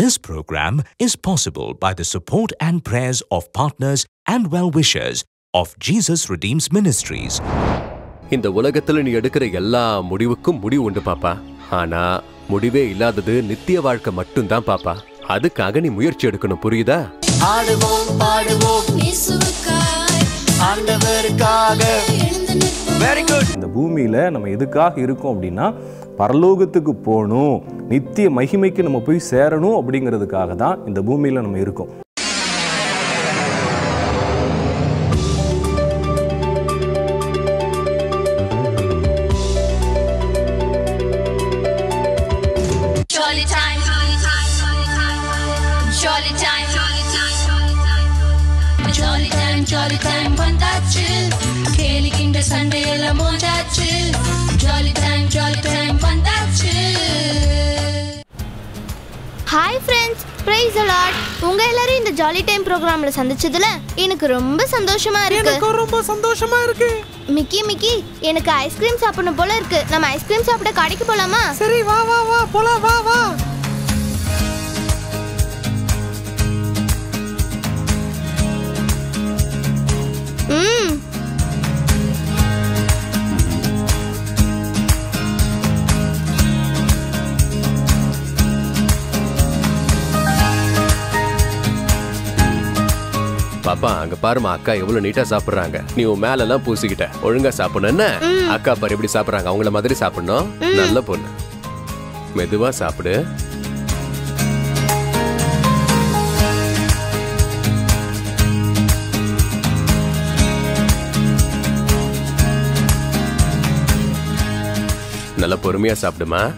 This program is possible by the support and prayers of partners and well-wishers of Jesus Redeems Ministries. இந்த உலகத்துல நீ எடுக்கிற எல்லா முடிவுக்கும் முடிவு உண்டு பாப்பா. ஆனா முடிவே இல்லாதது நித்திய வாழ்க்கை மட்டும்தான் பாப்பா. அதுக்காக நீ முயற்சி எடுக்கணும் புரியுதா? ஆடுவோம் பாடுவோம். ஆண்டவருக்காக. வெரி குட் இந்த பூமியில் நம்ம எதுக்காக இருக்கோம் அப்படின்னா பரலோகத்துக்கு போகணும் நித்திய மகிமைக்கு நம்ம போய் சேரணும் அப்படிங்கிறதுக்காக தான் இந்த பூமியில் நம்ம இருக்கோம். Jolly time, jolly time, jolly time, jolly time, jolly time வந்தாச்சு. கேலிக்கின்ற சண்டையெல்லாம் மோதாச்சு. ஜாலி டைம் ஜாலி டைம் வந்தாச்சு ஹாய் ஃப்ரெண்ட்ஸ் பிரைஸ் அலாட் உங்க எல்லாரும் இந்த ஜாலி டைம் ப்ரோக்ராம்ல சந்திச்சதுல எனக்கு ரொம்ப சந்தோஷமா இருக்கு. ரொம்ப சந்தோஷமா இருக்கு. மிக்கி மிக்கி எனக்கு ஐஸ்கிரீம் சாப்பிடணும் போல இருக்கு. நம்ம ஐஸ்கிரீம் சாப்பிட கடைக்கு போலாமா? சரி வா வா வா போலாம் வா வா. பாப்பா அங்க பாருமா அக்கா எவ்வளவு நீட்டா சாப்பிடுறாங்க. நீ உன் மேல எல்லாம் பூசிக்கிட்ட. ஒழுங்கா சாப்பிடணும் என்ன? அக்கா பாரு எப்படி சாப்பிடுறாங்க. அவங்கள மாதிரி சாப்பிடணும். நல்ல பொண்ணு. மெதுவா சாப்பிடு. நல்லா பொறுமையா சாப்பிடுமா.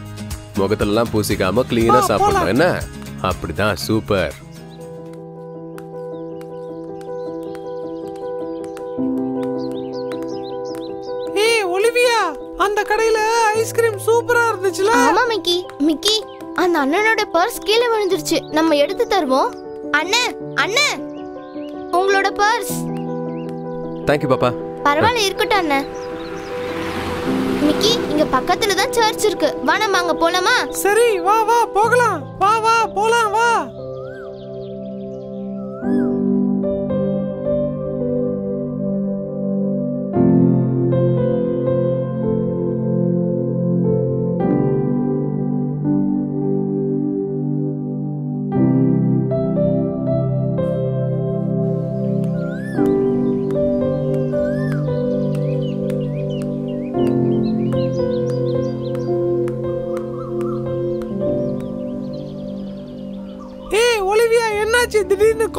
முகத்துல எல்லாம் பூசிக்காம கிளீனா சாப்பிடணும் என்ன? அப்படிதான் சூப்பர். ஐஸ்கிரீம் சூப்பரா இருந்துச்சுல? ஆமா மிக்கி. மிக்கி அந்த அண்ணனோட பர்ஸ் கீழே விழுந்துருச்சு. நம்ம எடுத்து தருவோம். அண்ணன் அண்ணன் உங்களோட பர்ஸ் தேங்க்யூ பாப்பா. பரவாயில்ல இருக்கட்டும் அண்ணன் மிக்கி இங்க பக்கத்துல தான் சர்ச் இருக்கு. வா நம்ம அங்க போலாமா? சரி வா வா போகலாம். வா வா போலாம் வா.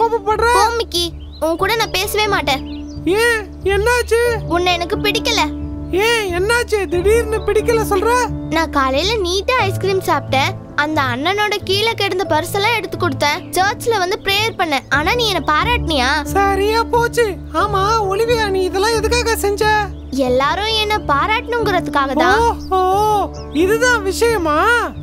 கோபப்படுற? மிக்கி. உன் கூட நான் பேசவே மாட்டேன். ஏன்? என்னாச்சு? உன்னை எனக்கு பிடிக்கல. ஏன்? என்னாச்சு? திடீர்னு பிடிக்கல சொல்ற? நான் காலையில நீட்டா ஐஸ்கிரீம் சாப்பிட்டேன். அந்த அண்ணனோட கீழே கிடந்த பர்ஸ் எல்லாம் எடுத்து கொடுத்தேன். சர்ச்ல வந்து ப்ரேயர் பண்ணேன். ஆனா நீ என்ன பாராட்டினியா? சரியா போச்சு. ஆமா ஒலிவியா நீ இதெல்லாம் எதுக்காக செஞ்ச? எல்லாரும் என்ன பாராட்டணுங்கிறதுக்காக தான். ஓஹோ இதுதான் விஷயமா?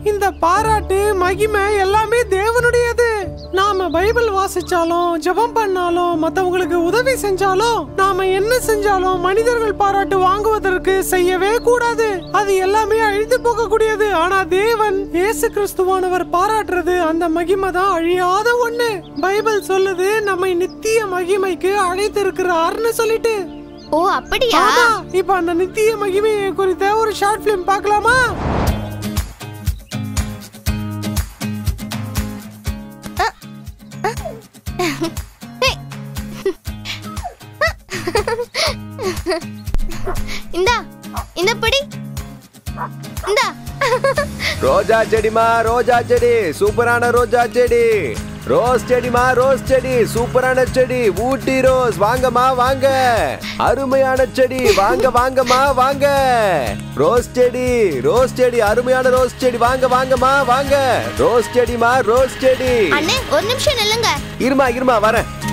இந்த பாராட்டு மகிமை எல்லாமே தேவனுடையது. நாம பைபிள் வாசிச்சாலும் ஜெபம் பண்ணாலும் மத்தவங்களுக்கு உதவி செஞ்சாலும் நாம என்ன செஞ்சாலும் மனிதர்கள் பாராட்டு வாங்குவதற்கு செய்யவே கூடாது. அது எல்லாமே அழிந்து போகக்கூடியது. ஆனா தேவன் இயேசு கிறிஸ்துவானவர் பாராட்டுறது அந்த மகிமை தான் அழியாத ஒண்ணு. பைபிள் சொல்லுது நம்மை நித்திய மகிமைக்கு அழைத்திருக்கிறார்னு சொல்லிட்டு. ஓ அப்படியா? இப்ப அந்த நித்திய மகிமையை குறித்த ஒரு ஷார்ட் பிலிம் பார்க்கலாமா? ரோஜா செடிமா ரோஜா செடி. சூப்பரான ரோஜா செடி. ரோஸ் செடிமா ரோஸ் செடி. சூப்பரான செடி. ஊட்டி ரோஸ். வாங்கம்மா வாங்க. அருமையான செடி. வாங்க வாங்கம்மா வாங்க. ரோஸ் செடி ரோஸ் செடி. அருமையான ரோஸ் செடி. வாங்க வாங்கம்மா வாங்க. ரோஸ் செடிமா ரோஸ் செடி. அண்ணே ஒரு நிமிஷம் நில்லுங்க. இருமா இருமா வரேன்.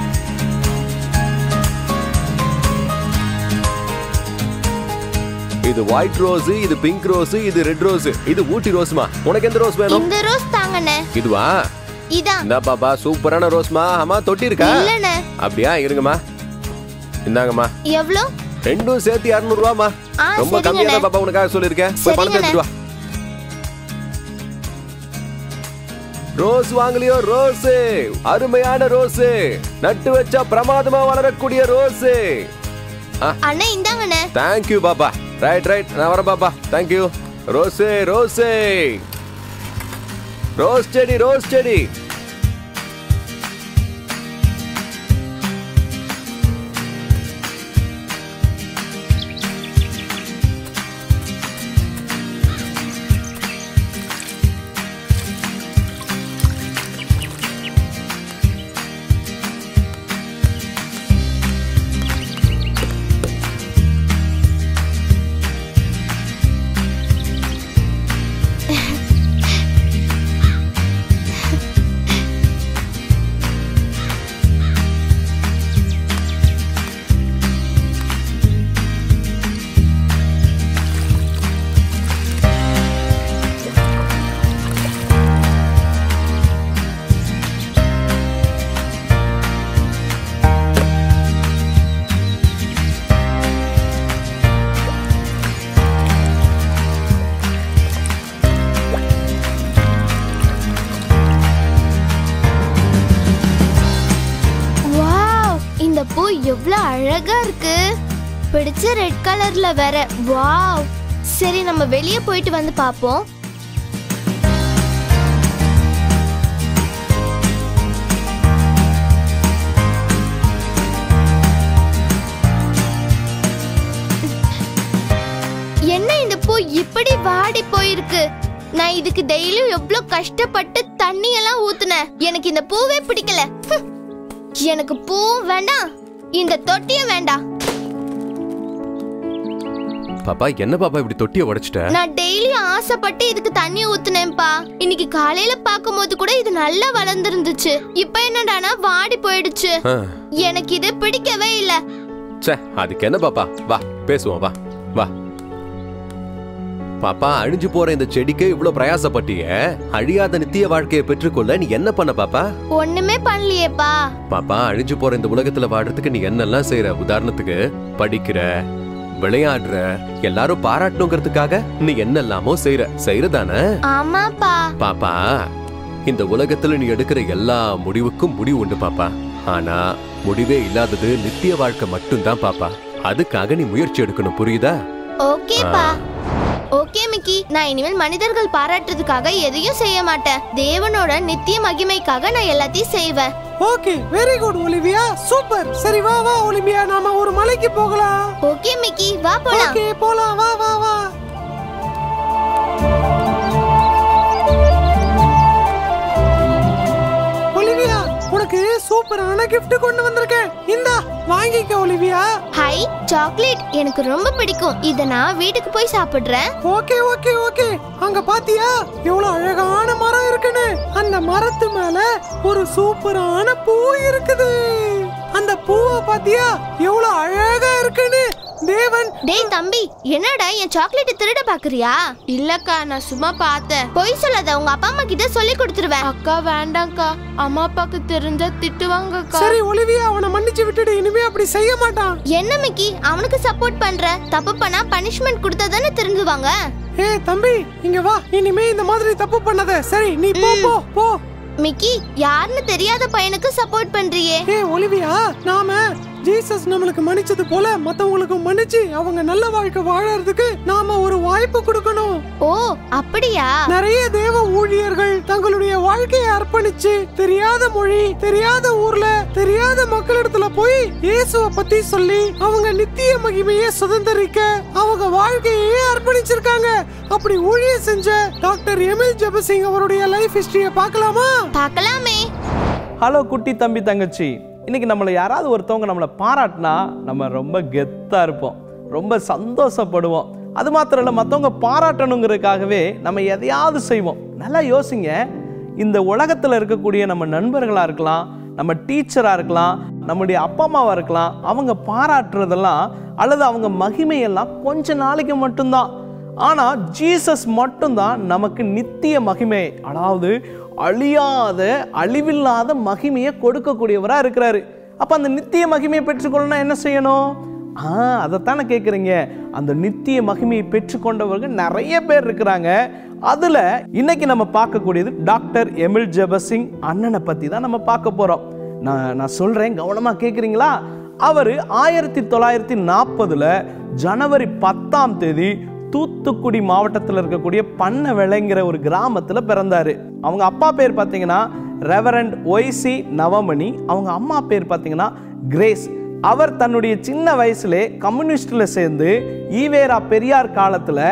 இது ஒயிட் ரோஸ் இது பிங்க் ரோஸ் இது ரெட் ரோஸ் இது ஊட்டி ரோஸ்மா உனக்கு எந்த ரோஸ் வேணும்? இந்த ரோஸ் தாங்கண்ணே. இதுவா? இதான். இந்த பாப்பா சூப்பரான ரோஸ்மா அம்மா தொட்டி இருக்கா இல்லண்ணே. அப்படியா? இருங்கம்மா. இந்தாங்கம்மா. எவ்வளோ ரெண்டும் சேர்த்து இரநூறு ரூபாமா ரொம்ப. கம்மியா பாப்பா உனக்காக சொல்லிருக்கேன் போய் பணத்தை. எடுத்துட்டு வா. ரோஸ் வாங்கலையோ? ரோஸ் அருமையான ரோஸ் நட்டு வச்சா பிரமாதமா வளரக்கூடிய ரோஸ் அண்ணா இந்தாங்கண்ணே. தேங்க்யூ பாப்பா. ரைட் ரைட் நான் வரேன் பாப்பா தேங்க்யூ ரோஸே ரோஸே ரோஸ் செடி ரோஸ் செடி வச்சு ரெட் கலர்ல வேற. வாவ் சரி நம்ம வெளியே போயிட்டு வந்து பாப்போம் என்ன இந்த பூ இப்படி வாடி போயிருக்கு? நான் இதுக்கு டெய்லியும் எவ்வளவு கஷ்டப்பட்டு தண்ணி எல்லாம் ஊத்துனேன். எனக்கு இந்த பூவே பிடிக்கல. எனக்கு பூவும் வேண்டாம். இந்த தொட்டியும் வேண்டாம். பாப்பா என்ன பாப்பா இப்படி தொட்டியை உடைச்சிட்ட? நான் டெய்லியும் ஆசைப்பட்டு இதுக்கு தண்ணி ஊத்துனேன்ப்பா. இன்னைக்கு காலையில பார்க்கும்போது கூட இது நல்லா வளர்ந்துருந்துச்சு. இப்ப என்னடானா வாடி போயிடுச்சு. எனக்கு இது பிடிக்கவே இல்ல. ச்சே அதுக்கு என்ன பாப்பா? வா பேசுவோம் வா வா. பாப்பா அழிஞ்சு போற இந்த செடிக்கு இவ்வளவு பிரயாசப்பட்டிய? அழியாத நித்திய வாழ்க்கையை பெற்றுக்கொள்ள நீ என்ன பண்ண பாப்பா? ஒண்ணுமே பண்ணலையேப்பா. பாப்பா அழிஞ்சு போற இந்த உலகத்துல வாடுறதுக்கு நீ என்னெல்லாம் செய்யற உதாரணத்துக்கு படிக்கிற விளையாடுற எல்லாரும் பாராட்டணுங்கிறதுக்காக நீ என்னெல்லாமோ செய்யற செய்யறதானே ஆமாப்பா. பாப்பா இந்த உலகத்துல நீ எடுக்கிற எல்லா முடிவுக்கும் முடிவு உண்டு பாப்பா. ஆனா முடிவே இல்லாதது நித்திய வாழ்க்கை மட்டும்தான் பாப்பா. அதுக்காக நீ முயற்சி எடுக்கணும் புரியுதா? ஓகேப்பா. Okay Mickey. நான் இனிமேல் மனிதர்கள் பாராட்டுறதுக்காக எதையும் செய்ய மாட்டேன். தேவனோட நித்திய மகிமைக்காக நான் எல்லாத்தையும் செய்வேன். Okay very good Olivia. Super சரி வா வா ஒலிவியா நாம ஒரு மலைக்கு போகலாம். Okay Mickey. வா போலாம். ஓகே போலாம். வா வா வா. சூப்பரான gift கொண்டு வந்திருக்கேன். இந்தா வாங்கிக்க ஒலிவியா. ஹை சாக்லேட் எனக்கு ரொம்ப பிடிக்கும். இத நான் வீட்டுக்கு போய் சாப்பிடுறேன். Okay okay okay. அங்க பாத்தியா? எவ்வளவு அழகான மரம் இருக்குன்னு. அந்த மரத்து மேல ஒரு சூப்பரான பூ இருக்குது. அந்த பூவை பாத்தியா? எவ்வளவு அழகா இருக்குன்னு. தேவன்! டேய் தம்பி என்னடா என் சாக்லேட் திருட பாக்குறியா? இல்லக்கா நான் சும்மா பார்த்தேன். பொய் சொல்லாத உங்க அப்பா அம்மா கிட்ட சொல்லி கொடுத்துருவேன். அக்கா வேண்டாம்க்கா. அம்மா அப்பாக்கு தெரிஞ்சா திட்டுவாங்கக்கா. சரி ஒலிவியா அவனை மன்னிச்சு விட்டுடு. இனிமே அப்படி செய்ய மாட்டான். என்ன மிக்கி? அவனுக்கு சப்போர்ட் பண்ற தப்பு பண்ணா பனிஷ்மெண்ட் கொடுத்தா தானே திருந்துவாங்க? ஏய் தம்பி இங்க வா. இனிமே இந்த மாதிரி தப்பு பண்ணாத. சரி நீ போ போ போ. மிக்கி யாருன்னு தெரியாத பையனுக்கு சப்போர்ட் பண்றியே. ஏய் ஒலிவியா நாம ஜீசஸ் நம்மளுக்கு மன்னிச்சது போல மத்தவங்களுக்கு மன்னிச்சு அவங்க நல்ல வாழ்க்கை வாழறதுக்கு நாம ஒரு வாய்ப்பு கொடுக்கணும். ஓ அப்படியா? நிறைய தேவ ஊழியர்கள் தங்களுடைய வாழ்க்கையை அர்ப்பணிச்சு தெரியாத மொழி தெரியாத ஊர்ல தெரியாத மக்களிடத்துல போய் இயேசுவ பத்தி சொல்லி அவங்க நித்திய மகிமையை சுதந்திரிக்க அவங்க வாழ்க்கையே அர்ப்பணிச்சிருக்காங்க. அப்படி ஊழியம் செஞ்ச டாக்டர் எமில் ஜெபசிங் அவருடைய லைஃப் ஹிஸ்டரிய பார்க்கலாமா? பார்க்கலாமே. ஹலோ குட்டி தம்பி தங்கச்சி. இன்றைக்கி நம்மளை யாராவது ஒருத்தவங்க நம்மளை பாராட்டினா நம்ம ரொம்ப கெத்தாக இருப்போம். ரொம்ப சந்தோஷப்படுவோம். அது மாத்திரம் இல்லை மற்றவங்க பாராட்டணுங்கிறதுக்காகவே நம்ம எதையாவது செய்வோம். நல்லா யோசிங்க. இந்த உலகத்தில் இருக்கக்கூடிய நம்ம நண்பர்களாக இருக்கலாம் நம்ம டீச்சராக இருக்கலாம் நம்முடைய அப்பா அம்மாவாக இருக்கலாம் அவங்க பாராட்டுறதெல்லாம் அல்லது அவங்க மகிமையெல்லாம் கொஞ்ச நாளைக்கு மட்டும்தான். ஆனால் ஜீசஸ் மட்டும்தான் நமக்கு நித்திய மகிமை. அதாவது அழியாத அழிவில்லாத மகிமையை கொடுக்கக்கூடியவராக இருக்கிறாரு. அப்போ அந்த நித்திய மகிமையை பெற்றுக்கொள்ளணும்னா என்ன செய்யணும்? ஆ அதைத்தானே கேட்குறீங்க அந்த நித்திய மகிமையை பெற்றுக்கொண்டவர்கள் நிறைய பேர் இருக்கிறாங்க. அதில் இன்னைக்கு நம்ம பார்க்கக்கூடியது டாக்டர் எமில் ஜெபசிங் அண்ணனை பற்றி தான் நம்ம பார்க்க போகிறோம் நான் நான் சொல்கிறேன் கவனமாக கேட்குறீங்களா அவர் ஆயிரத்தி தொள்ளாயிரத்தி நாற்பதில் ஜனவரி பத்தாம் தேதி தூத்துக்குடி மாவட்டத்தில் இருக்கக்கூடிய பண்ணவெளைங்கிற ஒரு கிராமத்தில் பிறந்தார். அவங்க அப்பா பேர் பார்த்தீங்கன்னா ரெவரண்ட் ஒய்சி நவமணி. அவங்க அம்மா பேர் பார்த்தீங்கன்னா கிரேஸ் அவர் தன்னுடைய சின்ன வயசுலே கம்யூனிஸ்டில் சேர்ந்து ஈவேரா பெரியார் காலத்தில்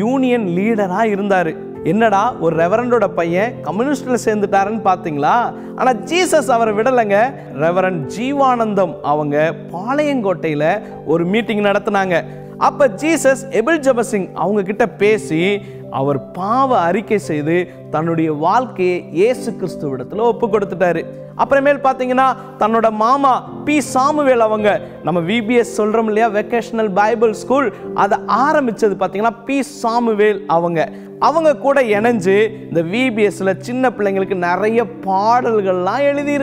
யூனியன் லீடராக இருந்தார். என்னடா ஒரு ரெவரண்டோட பையன் கம்யூனிஸ்டில் சேர்ந்துட்டாருன்னு பார்த்தீங்களா ஆனால் ஜீசஸ் அவரை விடலைங்க. ரெவரண்ட் ஜீவானந்தம் அவங்க பாளையங்கோட்டையில் ஒரு மீட்டிங் நடத்தினாங்க. அப்ப ஜீசஸ் எபில் ஜபசிங் அவங்க கிட்ட பேசி அவர் பாவ அறிக்கை செய்து தன்னுடைய வாழ்க்கையை இயேசு கிறிஸ்துவிடத்தில் ஒப்பு கொடுத்துட்டாரு அப்புறமேல் பார்த்தீங்கன்னா தன்னோட மாமா பி. சாமுவேல் அவங்க நம்ம விபிஎஸ் சொல்கிறோம் இல்லையா வெக்கேஷனல் பைபிள் ஸ்கூல் அதை ஆரம்பித்தது பார்த்தீங்கன்னா பி. சாமுவேல் அவங்க. அவங்க கூட இணைஞ்சு இந்த விபிஎஸ்ல சின்ன பிள்ளைங்களுக்கு நிறைய பாடல்கள்லாம் எழுதி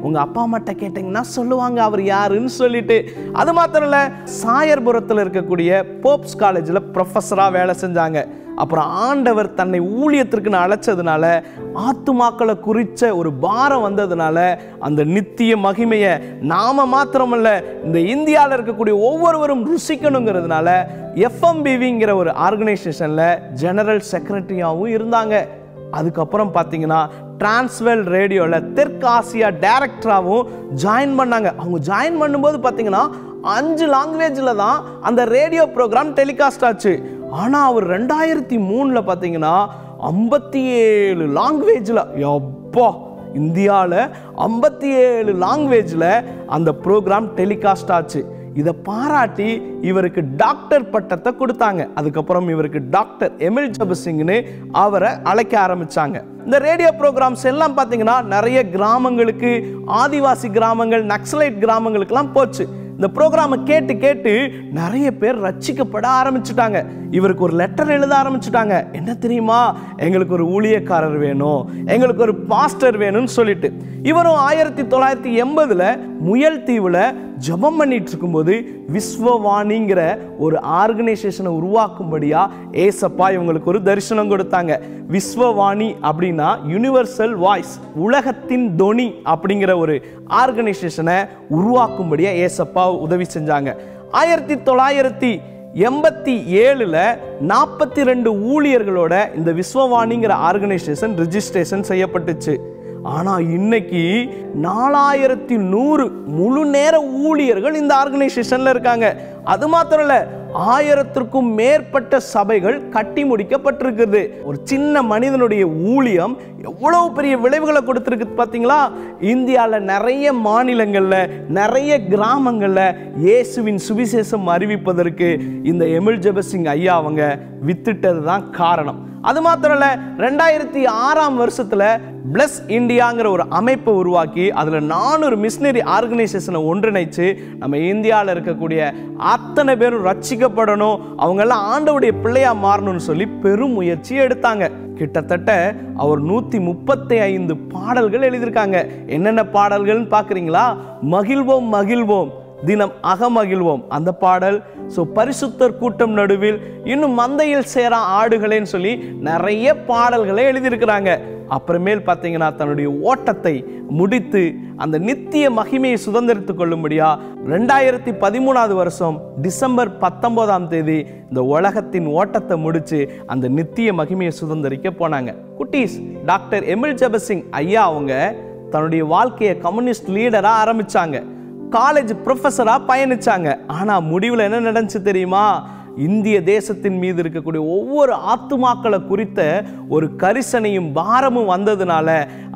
உங்கள் அப்பா அம்மாட்ட கேட்டீங்கன்னா சொல்லுவாங்க அவர் யாருன்னு சொல்லிட்டு. அது மாத்திரம் இல்லை சாயர்புரத்தில் இருக்கக்கூடிய போப்ஸ் காலேஜில் ப்ரொஃபஸராக வேலை செஞ்சாங்க. அப்புறம் ஆண்டவர் தன்னை ஊழியத்திற்குன்னு அழைச்சதுனால ஆத்துமாக்களை குறித்த ஒரு பாரம் வந்ததுனால அந்த நித்திய மகிமையை நாம மாத்திரமல்ல இந்த இந்தியாவில் இருக்கக்கூடிய ஒவ்வொருவரும் ருசிக்கணுங்கிறதுனால எஃப்எம்பிவிங்கிற ஒரு ஆர்கனைசேஷனில் ஜெனரல் செக்ரட்டரியாகவும் இருந்தாங்க. அதுக்கப்புறம் பார்த்தீங்கன்னா டிரான்ஸ்வெல் ரேடியோவில் தெற்காசியா டைரக்டராகவும் ஜாயின் பண்ணாங்க. அவங்க ஜாயின் பண்ணும்போது பார்த்தீங்கன்னா அஞ்சு லாங்குவேஜில் தான் அந்த ரேடியோ ப்ரோக்ராம் டெலிகாஸ்ட் ஆச்சு. ஆனால் அவர் ரெண்டாயிரத்தி மூணில் பார்த்தீங்கன்னா ஐம்பத்தி ஏழு லாங்குவேஜில் எப்போ இந்தியாவில் ஐம்பத்தி ஏழு லாங்குவேஜில் அந்த ப்ரோக்ராம் டெலிகாஸ்ட் ஆச்சு. இதை பாராட்டி இவருக்கு டாக்டர் பட்டத்தை கொடுத்தாங்க. அதுக்கப்புறம் இவருக்கு டாக்டர் எமில் ஜபசிங்னு அவரை அழைக்க ஆரம்பிச்சாங்க. இந்த ரேடியோ ப்ரோக்ராம்ஸ் எல்லாம் பார்த்தீங்கன்னா நிறைய கிராமங்களுக்கு ஆதிவாசி கிராமங்கள் நக்சலைட் கிராமங்களுக்கெல்லாம் போச்சு. இந்த ப்ரோக்ராமை கேட்டு கேட்டு நிறைய பேர் ரட்சிக்கப்பட ஆரம்பிச்சுட்டாங்க. இவருக்கு ஒரு லெட்டர் எழுத ஆரம்பிச்சுட்டாங்க. என்ன தெரியுமா? எங்களுக்கு ஒரு ஊழியக்காரர் வேணும். எங்களுக்கு ஒரு பாஸ்டர் வேணும்னு சொல்லிட்டு. இவரும் ஆயிரத்தி தொள்ளாயிரத்தி எண்பதில் முயல் தீவில் ஜபம் பண்ணிட்டு இருக்கும்போது விஸ்வவாணிங்கிற ஒரு ஆர்கனைசேஷனை உருவாக்கும்படியா ஏசப்பா இவங்களுக்கு ஒரு தரிசனம் கொடுத்தாங்க. விஸ்வவாணி அப்படின்னா யுனிவர்சல் வாய்ஸ் உலகத்தின் தொனி அப்படிங்கிற ஒரு ஆர்கனைசேஷனை உருவாக்கும்படியா ஏசப்பா உதவி செஞ்சாங்க. ஆயிரத்தி தொள்ளாயிரத்தி எண்பத்தி ஏழில் நாற்பத்தி ரெண்டு ஊழியர்களோட இந்த விஸ்வவாணிங்கிற ஆர்கனைசேஷன் ரிஜிஸ்ட்ரேஷன் செய்யப்பட்டுச்சு. ஆனால் இன்னைக்கு நாலாயிரத்தி நூறு முழு நேர ஊழியர்கள் இந்த ஆர்கனைசேஷனில் இருக்காங்க. அது மாத்திரம் இல்லை ஆயிரத்திற்கும் மேற்பட்ட சபைகள் கட்டி முடிக்கப்பட்டிருக்குது. ஒரு சின்ன மனிதனுடைய ஊழியம் எவ்வளவு பெரிய விளைவுகளை கொடுத்துருக்கு பார்த்தீங்களா இந்தியாவில் நிறைய மாநிலங்களில் நிறைய கிராமங்களில் இயேசுவின் சுவிசேஷம் அறிவிப்பதற்கு இந்த எமில் ஜெபசிங் ஐயா அவங்க வித்துட்டது தான் காரணம். அது மாத்திரம் இல்லை ரெண்டாயிரத்தி ஆறாம் வருஷத்தில் பிளஸ் இந்தியாங்கிற ஒரு அமைப்பை உருவாக்கி அதில் நானூறு மிஷினரி ஆர்கனைசேஷனை ஒன்றிணைச்சு நம்ம இந்தியாவில் இருக்கக்கூடிய அத்தனை பேரும் ரட்சிக்கப்படணும் அவங்கெல்லாம் ஆண்டவுடைய பிள்ளையாக மாறணும்னு சொல்லி பெரும் முயற்சி எடுத்தாங்க. கிட்டத்தட்ட அவர் நூற்றி முப்பத்தி ஐந்து பாடல்கள் எழுதியிருக்காங்க. என்னென்ன பாடல்கள்னு பார்க்குறீங்களா மகிழ்வோம் மகிழ்வோம் தினம் அகமகிழ்வோம். அந்த பாடல் ஸோ பரிசுத்தர் கூட்டம் நடுவில் இன்னும் மந்தையில் சேரா ஆடுகளேன்னு சொல்லி நிறைய பாடல்களை எழுதியிருக்கிறாங்க. அப்புறமேல் பார்த்தீங்கன்னா தன்னுடைய ஓட்டத்தை முடித்து அந்த நித்திய மகிமையை சுதந்திரித்து கொள்ளும்படியா ரெண்டாயிரத்தி பதிமூணாவது வருஷம் டிசம்பர் பத்தொன்பதாம் தேதி இந்த உலகத்தின் ஓட்டத்தை முடித்து அந்த நித்திய மகிமையை சுதந்திரிக்க போனாங்க. குட்டீஸ் டாக்டர் எமில் ஜபசிங் ஐயா அவங்க தன்னுடைய வாழ்க்கையை கம்யூனிஸ்ட் லீடராக ஆரம்பித்தாங்க காலேஜ் ப்ரொஃபஸராக பயணிச்சாங்க. ஆனால் முடிவில் என்ன நடந்துச்சு தெரியுமா? இந்திய தேசத்தின் மீது இருக்கக்கூடிய ஒவ்வொரு ஆத்துமாக்களை குறித்த ஒரு கரிசனையும் பாரமும் வந்ததுனால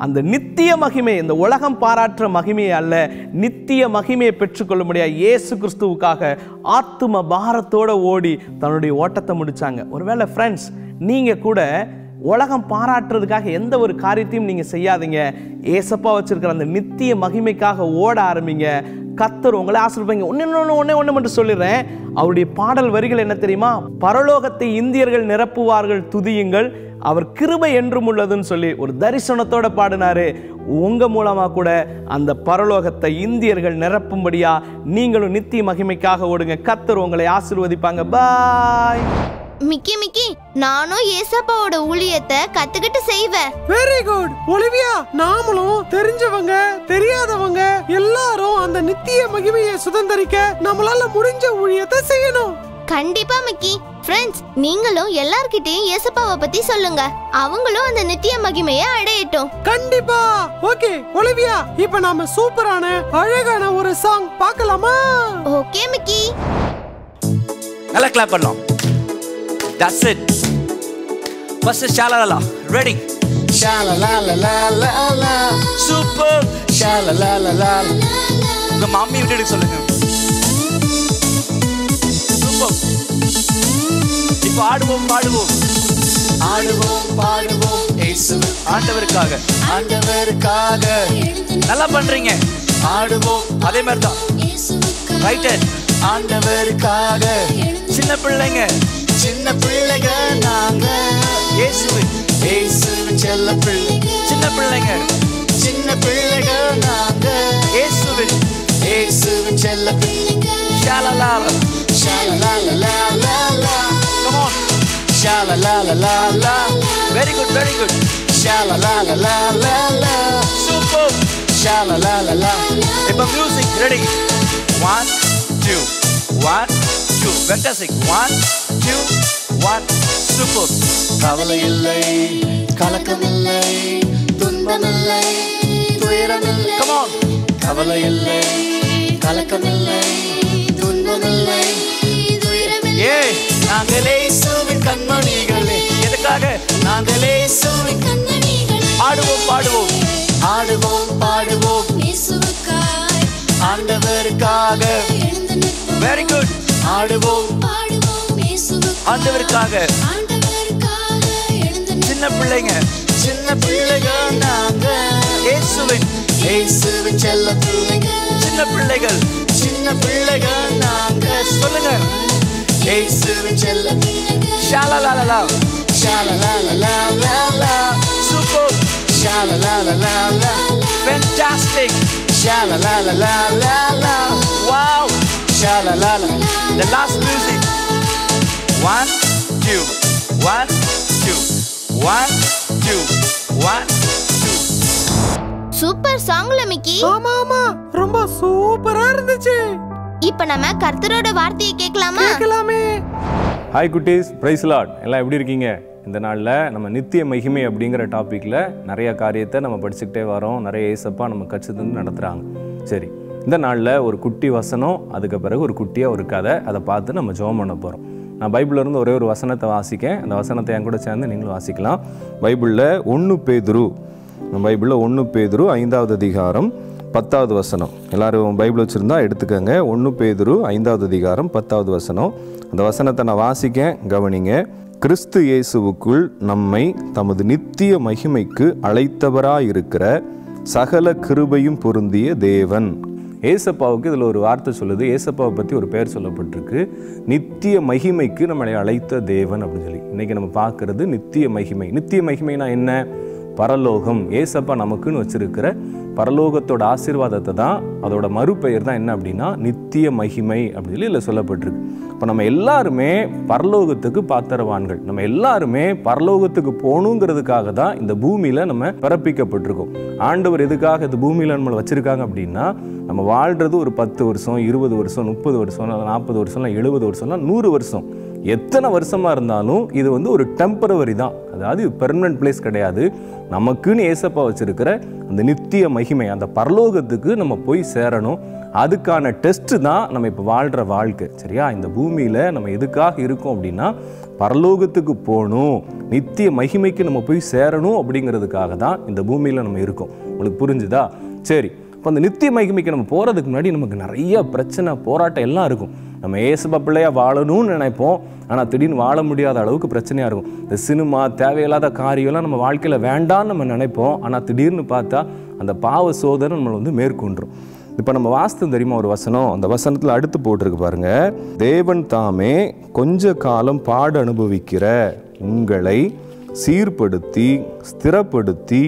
அந்த நித்திய மகிமை இந்த உலகம் பாராட்டுற மகிமையை அல்ல நித்திய மகிமையை பெற்றுக்கொள்ள முடியாது இயேசு கிறிஸ்துவுக்காக ஆத்தும பாரத்தோடு ஓடி தன்னுடைய ஓட்டத்தை முடித்தாங்க ஒருவேளை ஃப்ரெண்ட்ஸ் நீங்கள் கூட உலகம் பாராட்டுறதுக்காக எந்த ஒரு காரியத்தையும் நீங்கள் செய்யாதீங்க. ஏசப்பா வச்சுருக்கிற அந்த நித்திய மகிமைக்காக ஓட ஆரம்பிங்க. கத்தர் உங்களை ஆசிர்வங்க ஒன்று ஒன்று ஒன்றே ஒன்று மட்டும் சொல்லிடுறேன். அவருடைய பாடல் வரிகள் என்ன தெரியுமா? பரலோகத்தை இந்தியர்கள் நிரப்புவார்கள் துதியுங்கள். அவர் கிருபை என்றும் உள்ளதுன்னு சொல்லி ஒரு தரிசனத்தோட பாடினாரு. உங்க மூலமா கூட அந்த பரலோகத்தை இந்தியர்கள் நிரப்பும்படியா நீங்களும் நித்திய மகிமைக்காக ஓடுங்க. கத்தர் உங்களை ஆசிர்வதிப்பாங்க. பாய் மிக்கி மிக்கி நானும் ஏசப்பாவோட ஊழியத்தை கத்துக்கிட்டு செய்வேன். வெரி குட் ஒலிவியா நாமளும் தெரிஞ்சவங்க தெரியாதவங்க எல்லாரும் அந்த நித்திய மகிமையை சுதந்தரிக்க நம்மளால முடிஞ்ச ஊழியத்தை செய்யணும். கண்டிப்பா மிக்கி. ஃப்ரெண்ட்ஸ் நீங்களும் எல்லார்கிட்டயும் ஏசப்பாவை பத்தி சொல்லுங்க. அவங்களும் அந்த நித்திய மகிமையை அடையட்டும். கண்டிப்பா. ஓகே ஒலிவியா இப்ப நாம சூப்பரான அழகான ஒரு சாங் பார்க்கலாமா? Okay Mickey. நல்லா கிளாப் பண்ணலாம். தட்ஸ் இட் ஃபர்ஸ்ட் ஷாலலா ரெடி la. Super la. உங்க மம்மி விட்டு சொல்லுங்க. சூப்பர் இப்போ ஆடுவோம் பாடுவோம். ஆடுவோம் பாடுவோம் ஆண்டவருக்காக. ஆண்டவருக்காக. நல்லா பண்றீங்க. ஆடுவோம் அதே மாதிரி தான் ரைட் ஆண்டவருக்காக. சின்ன பிள்ளைங்க. சின்ன பிள்ளைக நாங்க இயேசுவின் இயேசுவின் செல்ல பிள்ளைங்க சின்ன பிள்ளைங்க சின்ன பிள்ளைக நாங்க இயேசுவின் இயேசுவின் செல்ல பிள்ளைங்க ஷாலலா la la la. Come on la la la. Very good very good la la la la. Super la la. இப்போ music ready one two one two fantastic one two one super கவலை இல்லை கலக்கமில்லை துன்பமில்லை துயரமில்லை. கவலை இல்லை கலக்கமில்லை துன்பமில்லை ஏய் நாங்களே இயேசுவின் கண்மணிகளே. எதுக்காக? நாங்கள் இயேசுவின் ஆடுவோம் பாடுவோம். ஆடுவோம் பாடுவோம். ஆண்டவருக்காக வெரி குட் ஆடுவோம் ஆண்டவருக்காக. சின்ன பிள்ளைங்க சின்ன பிள்ளைகள் நாங்க இயேசுவின் இயேசுவின் செல்ல பிள்ளைங்க சின்ன பிள்ளைகள் சின்ன பிள்ளைகள் நாங்க சொல்லுங்க. இயேசுவின் செல்ல பிள்ளைங்க ஷாலலாலலா. ஷாலா லா லா லா லா லா சூப்பர். ஷாலா லா லா லா லா ஃபேண்டாஸ்டிக் ஷாலா லா லா லா லா லா வாவ் ஷாலா லா லா The last music. One, two, one, two, one, two, one, two. Super சாங்ல Mickey. ஆமா ஆமா. ரொம்ப சூப்பரா இருந்துச்சு. இப்ப நம்ம கர்த்தரோட வார்த்தையை கேட்கலாமா? கேட்கலாமே. ஹாய் குட்டீஸ். பிரைஸ் லாட் எல்லாம் எப்படி இருக்கீங்க? இந்த நாளில் நம்ம நித்திய மகிமை அப்படிங்கிற டாப்பிக்கில் நிறைய காரியத்தை நம்ம படிச்சுக்கிட்டே வரோம். நிறைய ஏசப்பா நம்ம கற்றுத்தந்து நடத்துகிறாங்க சரி இந்த நாளில் ஒரு குட்டி வசனம் அதுக்கு பிறகு ஒரு குட்டியாக ஒரு கதை அதை பார்த்து நம்ம ஜெபம் பண்ண போகிறோம் நான் பைபிள்ல இருந்து ஒரே ஒரு வசனத்தை வாசிக்கேன். அந்த வசனத்தை என் கூட சேர்ந்து நீங்களும் வாசிக்கலாம். பைபிளில் ஒன்று பேதுரு. பைபிளில் ஒன்று பேதுரு ஐந்தாவது அதிகாரம் பத்தாவது வசனம். எல்லாரும் பைபிள் வச்சுருந்தா எடுத்துக்கோங்க. ஒன்று பேதுரு ஐந்தாவது அதிகாரம் பத்தாவது வசனம். அந்த வசனத்தை நான் வாசிக்கேன் கவனிங்க. கிறிஸ்து இயேசுவுக்குள் நம்மை தமது நித்திய மகிமைக்கு அழைத்தவராயிருக்கிற சகல கிருபையும் பொருந்திய தேவன். ஏசப்பாவுக்கு இதில் ஒரு வார்த்தை சொல்லுது. ஏசப்பாவை பற்றி ஒரு பெயர் சொல்லப்பட்டிருக்கு. நித்திய மகிமைக்கு நம்மளை அழைத்த தேவன் அப்படின்னு சொல்லி. இன்றைக்கி நம்ம பார்க்குறது நித்திய மகிமை. நித்திய மகிமைனா என்ன? பரலோகம். ஏசப்பா நமக்குன்னு வச்சுருக்கிற பரலோகத்தோட ஆசீர்வாதத்தை தான் அதோட மறுபெயர் தான் என்ன அப்படின்னா நித்திய மகிமை அப்படின்னு சொல்லி இதில் சொல்லப்பட்டிருக்கு. இப்போ நம்ம எல்லாருமே பரலோகத்துக்கு பாத்திரவான்கள். நம்ம எல்லாருமே பரலோகத்துக்கு போகணுங்கிறதுக்காக தான் இந்த பூமியில் நம்ம பிறப்பிக்கப்பட்டிருக்கோம். ஆண்டவர் எதுக்காக இந்த பூமியில் நம்மளை வச்சுருக்காங்க அப்படின்னா நம்ம வாழ்கிறது ஒரு பத்து வருஷம் இருபது வருஷம் முப்பது வருஷம் நாற்பது வருஷம்லாம் எழுபது வருஷம்லாம் நூறு வருஷம். எத்தனை வருஷமாக இருந்தாலும் இது வந்து ஒரு டெம்பரவரி தான். அதாவது பெர்மனன்ட் பிளேஸ் கிடையாது. நமக்குன்னு ஏசப்பா வச்சுருக்கிற அந்த நித்திய மகிமை அந்த பரலோகத்துக்கு நம்ம போய் சேரணும். அதுக்கான டெஸ்ட்டு தான் நம்ம இப்போ வாழ்கிற வாழ்க்கை சரியா? இந்த பூமியில் நம்ம எதுக்காக இருக்கோம் அப்படின்னா பரலோகத்துக்கு போகணும். நித்திய மகிமைக்கு நம்ம போய் சேரணும் அப்படிங்கிறதுக்காக தான் இந்த பூமியில் நம்ம இருக்கோம். உங்களுக்கு புரிஞ்சுதா? சரி இப்போ அந்த நித்திய மகிமைக்கு நம்ம போகிறதுக்கு முன்னாடி நமக்கு நிறைய பிரச்சனை போராட்டம் எல்லாம் இருக்கும். நம்ம ஏசுபா பிள்ளையாக வாழணும்னு நினைப்போம். ஆனால் திடீர்னு வாழ முடியாத அளவுக்கு பிரச்சனையாக இருக்கும். இந்த சினிமா தேவையில்லாத காரியம்லாம் நம்ம வாழ்க்கையில் வேண்டாம்னு நம்ம நினைப்போம். ஆனால் திடீர்னு பார்த்தா அந்த பாவ சோதனை நம்மளை வந்து மேற்கொண்டுரும். இப்போ நம்ம வாஸ்தம் தெரியுமா? ஒரு வசனம். அந்த வசனத்தில் அடுத்து போட்டிருக்கு பாருங்க. தேவன் தாமே கொஞ்ச காலம் பாடு அனுபவிக்கிற உங்களை சீர்படுத்தி ஸ்திரப்படுத்தி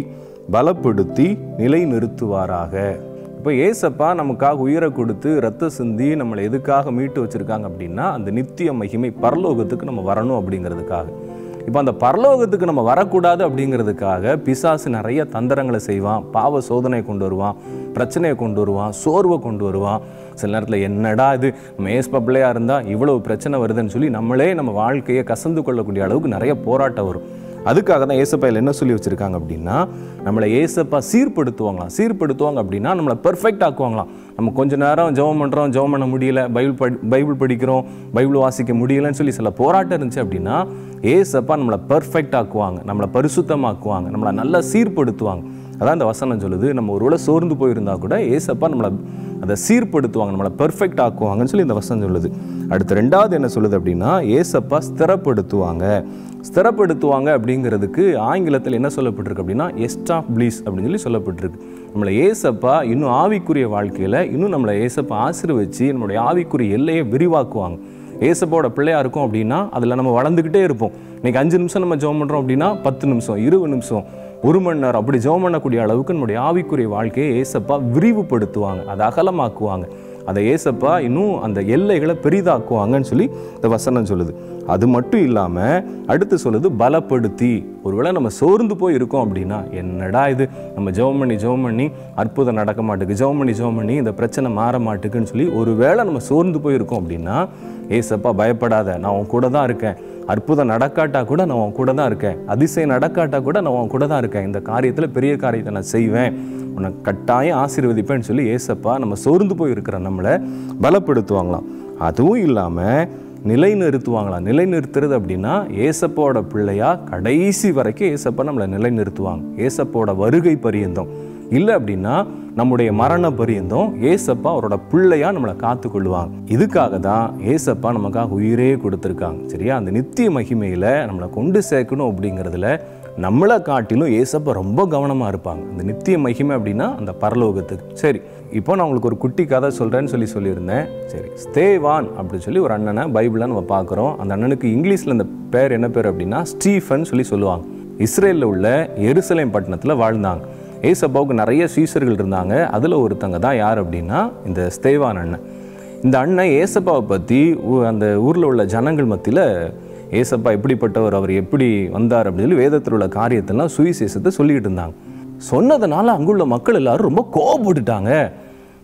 பலப்படுத்தி நிலை நிறுத்துவாராக இப்போ ஏசப்பா நமக்காக உயிரை கொடுத்து ரத்த சிந்தி நம்மளை எதுக்காக மீட்டு வச்சுருக்காங்க அப்படின்னா அந்த நித்திய மகிமை பரலோகத்துக்கு நம்ம வரணும் அப்படிங்கிறதுக்காக. இப்போ அந்த பரலோகத்துக்கு நம்ம வரக்கூடாது அப்படிங்கிறதுக்காக பிசாசு நிறைய தந்திரங்களை செய்வான். பாவ சோதனை கொண்டு வருவான் பிரச்சனையை கொண்டு வருவான் சோர்வை கொண்டு வருவான். சில நேரத்தில் என்னடா இது? நம்ம பப்ளையாக இருந்தால் இவ்வளோ பிரச்சனை வருதுன்னு சொல்லி நம்மளே நம்ம வாழ்க்கையை கசந்து கொள்ளக்கூடிய அளவுக்கு நிறைய போராட்டம் வரும். அதுக்காக தான் ஏசப்பையில் என்ன சொல்லி வச்சுருக்காங்க அப்படின்னா நம்மளை ஏசப்பா சீர்படுத்துவாங்களாம். சீர்படுத்துவாங்க அப்படின்னா நம்மளை பெர்ஃபெக்ட் ஆக்குவாங்களாம். நம்ம கொஞ்ச நேரம் ஜெபம் பண்ணுறோம் ஜெபம் பண்ண முடியல பைபிள் படி பைபிள் படிக்கிறோம் பைபிள் வாசிக்க முடியலன்னு சொல்லி சில போராட்டம் இருந்துச்சு அப்படின்னா ஏசப்பா நம்மளை பெர்ஃபெக்ட் ஆக்குவாங்க நம்மளை பரிசுத்தமாக்குவாங்க நம்மளை நல்லா சீர்படுத்துவாங்க. அதான் இந்த வசனம் சொல்லுது நம்ம ஒருவேளை சோர்ந்து போயிருந்தா கூட ஏசப்பா நம்மளை அதை சீர்படுத்துவாங்க நம்மளை பெர்ஃபெக்ட் ஆக்குவாங்கன்னு சொல்லி இந்த வசனம் சொல்லுது. அடுத்து ரெண்டாவது என்ன சொல்லுது அப்படின்னா ஏசப்பா ஸ்திரப்படுத்துவாங்க. ஸ்திரப்படுத்துவாங்க அப்படிங்கிறதுக்கு ஆங்கிலத்தில் என்ன சொல்லப்பட்டிருக்கு அப்படின்னா எஸ்டாப்ளிஸ் அப்படின்னு சொல்லி சொல்லப்பட்டிருக்கு. நம்மளை ஏசப்பா இன்னும் ஆவிக்குரிய வாழ்க்கையில் இன்னும் நம்மளை ஏசப்பா ஆசீர்வச்சு நம்மளுடைய ஆவிக்குரிய எல்லையை விரிவாக்குவாங்க. ஏசப்பாவோட பிள்ளையாக இருக்கும் அப்படின்னா அதில் நம்ம வளர்ந்துக்கிட்டே இருப்போம். இன்றைக்கி அஞ்சு நிமிஷம் நம்ம ஜோம் பண்ணுறோம் அப்படின்னா பத்து நிமிஷம் இருபது நிமிஷம் ஒரு மணி நேரம் அப்படி ஜெபம் பண்ணக்கூடிய அளவுக்கு நம்முடைய ஆவிக்குரிய வாழ்க்கையை ஏசப்பா விரிவுபடுத்துவாங்க. அதை அகலமாக்குவாங்க. அதை ஏசப்பா இன்னும் அந்த எல்லைகளை பெரிதாக்குவாங்கன்னு சொல்லி இந்த வசனம் சொல்லுது. அது மட்டும் இல்லாமல் அடுத்து சொல்லுது பலப்படுத்தி. ஒருவேளை நம்ம சோர்ந்து போய் இருக்கோம் அப்படின்னா என்னடா இது? நம்ம ஜெபம் பண்ணி ஜெபம் பண்ணி அற்புதம் நடக்க மாட்டேங்குது ஜெபம் பண்ணி ஜெபம் பண்ணி இந்த பிரச்சனை மாற மாட்டேங்குன்னு சொல்லி ஒருவேளை நம்ம சோர்ந்து போயிருக்கோம் அப்படின்னா ஏசப்பா பயப்படாத நான் உன் கூட தான் இருக்கேன். அற்புதம் நடக்காட்டா கூட நான் உன் கூட தான் இருக்கேன். அதிசயம் நடக்காட்டா கூட நான் உன் கூட தான் இருக்கேன். இந்த காரியத்தில் பெரிய காரியத்தை நான் செய்வேன். உன்னை கட்டாயம் ஆசீர்வதிப்பேன்னு சொல்லி ஏசப்பா நம்ம சோர்ந்து போய் இருக்கிற நம்மளை பலப்படுத்துவாங்களாம். அதுவும் இல்லாமல் நிலைநிறுத்துவாங்களா? நிலைநிறுத்துறது அப்படின்னா ஏசப்போட பிள்ளையா கடைசி வரைக்கும் ஏசப்பா நம்மளை நிலைநிறுத்துவாங்க. ஏசப்போட வருகை பரியந்தம். இல்லை அப்படின்னா நம்முடைய மரண பரியந்தம் ஏசப்பா அவரோட பிள்ளையா நம்மளை காத்து கொள்ளுவாங்க இதுக்காக தான் ஏசப்பா நமக்காக உயிரே கொடுத்துருக்காங்க. சரியா? அந்த நித்திய மகிமையில நம்மளை கொண்டு சேர்க்கணும் அப்படிங்கிறதுல நம்மளை காட்டிலும் ஏசப்பா ரொம்ப கவனமாக இருப்பாங்க. இந்த நித்திய மகிமை அப்படின்னா அந்த பரலோகத்துக்கு. சரி இப்போ நான் உங்களுக்கு ஒரு குட்டி கதை சொல்கிறேன்னு சொல்லி சொல்லியிருந்தேன். சரி ஸ்தேவான் அப்படின்னு சொல்லி ஒரு அண்ணனை பைபிளை நம்ம பார்க்குறோம். அந்த அண்ணனுக்கு இங்கிலீஷில் அந்த பேர் என்ன பேர் அப்படின்னா? ஸ்டீஃபன் சொல்லி சொல்லுவாங்க. இஸ்ரேலில் உள்ள எருசலேம் பட்டணத்தில் வாழ்ந்தாங்க. ஏசப்பாவுக்கு நிறைய சீசர்கள் இருந்தாங்க. அதில் ஒருத்தங்க தான் யார் அப்படின்னா? இந்த ஸ்தேவான் அண்ணன். இந்த அண்ணன் ஏசப்பாவை பற்றி அந்த ஊரில் உள்ள ஜனங்கள் மத்தியில் ஏசப்பா எப்படிப்பட்டவர் அவர் எப்படி வந்தார் அப்படின்னு சொல்லி வேதத்தில் உள்ள காரியத்தெல்லாம் சுவிசேஷத்தை சொல்லிக்கிட்டு இருந்தாங்க. சொன்னதுனால அங்குள்ள மக்கள் எல்லாரும் ரொம்ப கோவப்பட்டுட்டாங்க.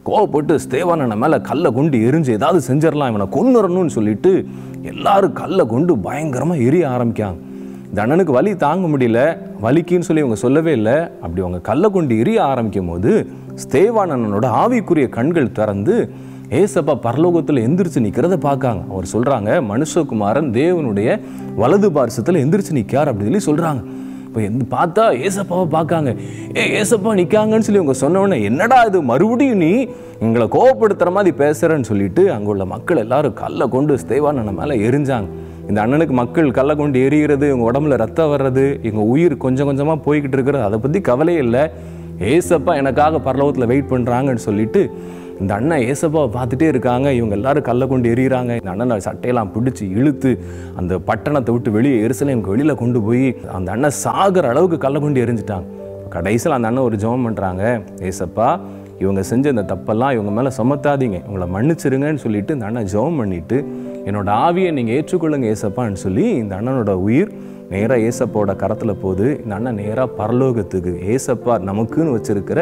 கோவப்பட்டு ஸ்தேவானனை மேலே கல்லை கொண்டு எரிஞ்சு ஏதாவது செஞ்சிடலாம் இவனை கொன்னுறணும்னு சொல்லிட்டு எல்லாரும் கல்லை கொண்டு பயங்கரமாக எரிய ஆரம்பிக்காங்க தண்டனுக்கு வலி தாங்க முடியல வலிக்குன்னு சொல்லி இவங்க சொல்லவே இல்லை. அப்படி அவங்க கல்லை கொண்டு எரிய ஆரம்பிக்கும் போது ஸ்தேவானனோட ஆவிக்குரிய கண்கள் திறந்து ஏசப்பா பரலோகத்தில் எந்திரிச்சு நிற்கிறத பார்க்காங்க. அவர் சொல்கிறாங்க மனுஷகுமாரன் தேவனுடைய வலது பார்சத்தில் எந்திரிச்சு நிற்கார் அப்படின்னு சொல்லி சொல்கிறாங்க இப்போ எந்த பார்த்தா ஏசப்பாவை பார்க்காங்க. ஏ ஏசப்பா நிற்காங்கன்னு சொல்லி இவங்க சொன்ன என்னடா இது மறுபடியும் நீ எங்களை கோவப்படுத்துகிற மாதிரி பேசுகிறேன்னு சொல்லிட்டு அங்கே உள்ள மக்கள் எல்லாரும் கல்லை கொண்டு ஸ்தேவான மேலே எரிஞ்சாங்க. இந்த அண்ணனுக்கு மக்கள் கல்லை கொண்டு எரிகிறது இவங்க உடம்புல ரத்தம் வர்றது இவங்க உயிர் கொஞ்சம் கொஞ்சமாக போய்கிட்டு இருக்கிறது அதை பற்றி கவலையே இல்லை. ஏசப்பா எனக்காக பரலோகத்தில் வெயிட் பண்ணுறாங்கன்னு சொல்லிட்டு இந்த அண்ணன் ஏசப்பாவை பார்த்துட்டே இருக்காங்க. இவங்க எல்லாரும் கல்லை கொண்டு எறிகிறாங்க. இந்த அண்ணனை சட்டையெல்லாம் பிடிச்சி இழுத்து அந்த பட்டணத்தை விட்டு வெளியே எருசலேமுக்கு வெளியில் கொண்டு போய் அந்த அண்ணன் சாகிற அளவுக்கு கல்லை கொண்டு எரிஞ்சிட்டாங்க கடைசியில் அந்த அண்ணன் ஒரு ஜெபம் பண்ணுறாங்க ஏசப்பா இவங்க செஞ்ச இந்த தப்பெல்லாம் இவங்க மேலே சுமத்தாதீங்க. இவங்களை மன்னிச்சிருங்கன்னு சொல்லிட்டு இந்த அண்ணன் ஜெபம் பண்ணிட்டு என்னோட ஆவியை நீங்கள் ஏற்றுக்கொள்ளுங்க ஏசப்பான்னு சொல்லி இந்த அண்ணனோட உயிர் நேராக ஏசப்பாவோட கரத்தில் போகுது இந்த அண்ணன் நேராக பரலோகத்துக்கு ஏசப்பா நமக்குன்னு வச்சுருக்கிற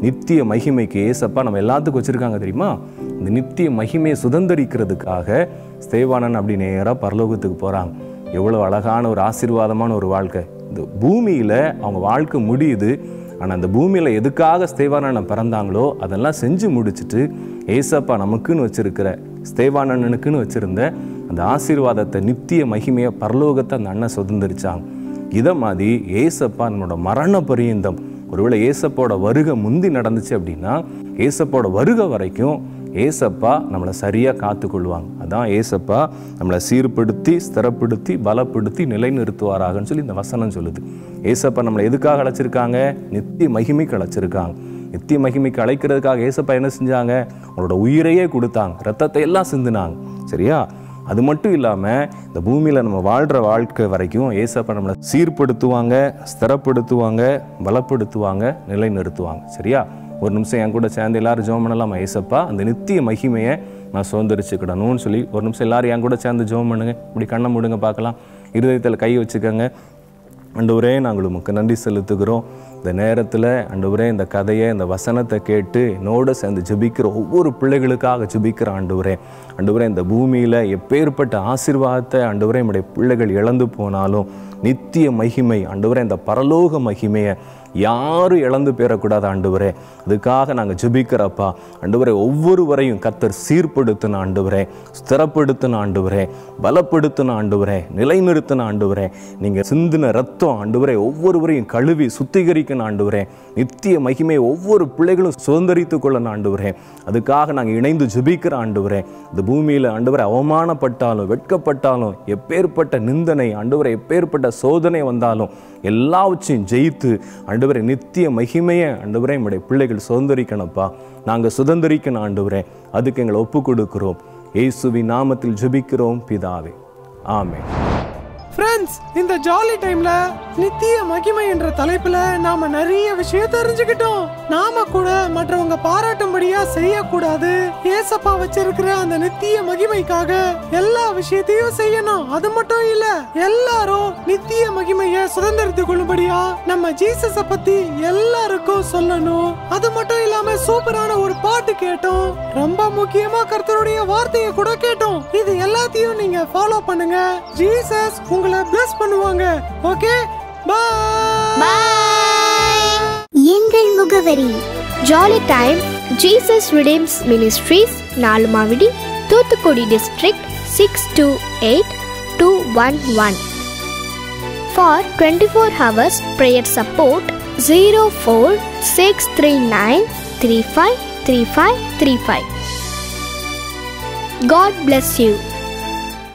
நித்திய மகிமைக்கு ஏசப்பா நம்ம எல்லாத்துக்கும் வச்சுருக்காங்க தெரியுமா? இந்த நித்திய மகிமையை சுதந்திரிக்கிறதுக்காக ஸ்தேவானன் அப்படி நேராக பரலோகத்துக்கு போகிறாங்க எவ்வளோ அழகான ஒரு ஆசீர்வாதமான ஒரு வாழ்க்கை. இந்த பூமியில் அவங்க வாழ்க்கை முடியுது. ஆனால் அந்த பூமியில் எதுக்காக ஸ்தேவானன் பிறந்தாங்களோ அதெல்லாம் செஞ்சு முடிச்சுட்டு ஏசப்பா நமக்குன்னு வச்சுருக்கிற ஸ்தேவானனுக்குன்னு வச்சுருந்த அந்த ஆசீர்வாதத்தை நித்திய மகிமையை பரலோகத்தை அந்த அண்ணன் சுதந்திரிச்சாங்க இதை மாதிரி ஏசப்பா நம்மளோட மரண பரியந்தம் ஒருவேளை ஏசப்போட வருகை முந்தி நடந்துச்சு அப்படின்னா ஏசப்போட வருகை வரைக்கும் ஏசப்பா நம்மளை சரியாக காத்துக்கொள்வாங்க. அதான் ஏசப்பா நம்மளை சீர்படுத்தி ஸ்திரப்படுத்தி பலப்படுத்தி நிலைநிறுத்துவாராகன்னு சொல்லி இந்த வசனம் சொல்லுது. ஏசப்பா நம்மளை எதுக்காக அழைச்சிருக்காங்க? நித்திய மகிமைக்கு அழைச்சிருக்காங்க. நித்திய மகிமைக்கு அழைக்கிறதுக்காக ஏசப்பா என்ன செஞ்சாங்க? அவங்களோட உயிரையே கொடுத்தாங்க. ரத்தத்தை எல்லாம் சிந்தினாங்க. சரியா? அது மட்டும் இல்லாமல் இந்த பூமியில் நம்ம வாழ்கிற வாழ்க்கை வரைக்கும் ஏசப்பா நம்மளை சீர்படுத்துவாங்க ஸ்திரப்படுத்துவாங்க பலப்படுத்துவாங்க நிலைநிறுத்துவாங்க. சரியா? ஒரு நிமிஷம் என் கூட சேர்ந்து எல்லாரும் ஜோம் பண்ணலாமா? ஏசப்பா அந்த நித்திய மகிமையை நான் சுதந்திரிச்சுக்கிடணும்னு சொல்லி ஒரு நிமிஷம் எல்லாரும் என் கூட சேர்ந்து ஜோம் பண்ணுங்க. இப்படி கண்ணை முடுங்க பார்க்கலாம். இருதயத்தில் கை வச்சுக்கோங்க. அண்டவரே நாங்கள் உமக்கு நன்றி செலுத்துகிறோம். இந்த நேரத்தில் அண்டவரே இந்த கதையை இந்த வசனத்தை கேட்டு என்னோட சேர்ந்து ஜபிக்கிற ஒவ்வொரு பிள்ளைகளுக்காக ஜபிக்கிற ஆண்டவரே அண்டவரே இந்த பூமியில் எப்பேற்பட்ட ஆசீர்வாதத்தை அண்டவரே நம்முடைய பிள்ளைகள் இழந்து போனாலும் நித்திய மகிமை அண்டவரே இந்த பரலோக மகிமையை யாரும் இழந்து பெறக்கூடாது ஆண்டவரே. அதுக்காக நாங்கள் ஜெபிக்கிறப்பா. ஆண்டவரே ஒவ்வொருவரையும் கத்தர் சீர்படுத்தின ஆண்டவரே. ஸ்திரப்படுத்தின ஆண்டவரே. பலப்படுத்தின ஆண்டவரே. நிலைநிறுத்தின ஆண்டவரே. நீங்கள் சிந்தின ரத்தம் ஆண்டவரே ஒவ்வொருவரையும் கழுவி சுத்திகரிக்கணும் ஆண்டவரே. நித்திய மகிமை ஒவ்வொரு பிள்ளைகளும் சுதந்திரித்து கொள்ளணும் ஆண்டவரே. அதுக்காக நாங்கள் இணைந்து ஜெபிக்கிற ஆண்டவரே. இந்த பூமியில் ஆண்டவரை அவமானப்பட்டாலும் வெட்கப்பட்டாலும் எப்பேற்பட்ட நிந்தனை ஆண்டவரை எப்பேற்பட்ட சோதனை வந்தாலும் எல்லாவற்றையும் ஜெயித்து ஆண்டவரே நித்திய மகிமையை ஆண்டவரே நம்முடைய பிள்ளைகள் சுதந்திரிக்கணும்ப்பா. நாங்கள் சுதந்திரிக்கணும் ஆண்டவரே. அதுக்கு எங்களை ஒப்பு கொடுக்கிறோம் இயேசுவின் நாமத்தில் ஜபிக்கிறோம் பிதாவே. ஆமே ஃப்ரெண்ட்ஸ் இந்த ஜாலி டைம்ல நித்திய மகிமை என்ற தலைப்புல நாம நிறைய விஷயம் தெரிஞ்சுக்கிட்டோம். நாம கூட மற்றவங்க பாராட்டும்படியா செய்யக்கூடாது. ஏசப்பா வச்சிருக்கிற அந்த நித்திய மகிமைக்காக எல்லா விஷயத்தையும் செய்யணும். அது மட்டும் இல்ல எல்லாரும் நித்திய மகிமைய சுதந்திரத்து கொள்ளும்படியா நம்ம ஜீசஸ பத்தி எல்லாருக்கும் சொல்லணும். அது மட்டும் இல்லாம சூப்பரான ஒரு பாட்டு கேட்டோம். ரொம்ப முக்கியமா கர்த்தருடைய வார்த்தையை கூட கேட்டோம். இது எல்லாத்தையும் நீங்க ஃபாலோ பண்ணுங்க. ஜீசஸ் உங்களை பிளஸ் பண்ணுவாங்க. ஓகே பாய் எங்கள் முகவரி jolly time Jesus redeems ministries Nalumavadi Thoothukudi district six two eight two one one for twenty four hours prayer support zero four six three nine three five three five three five God bless you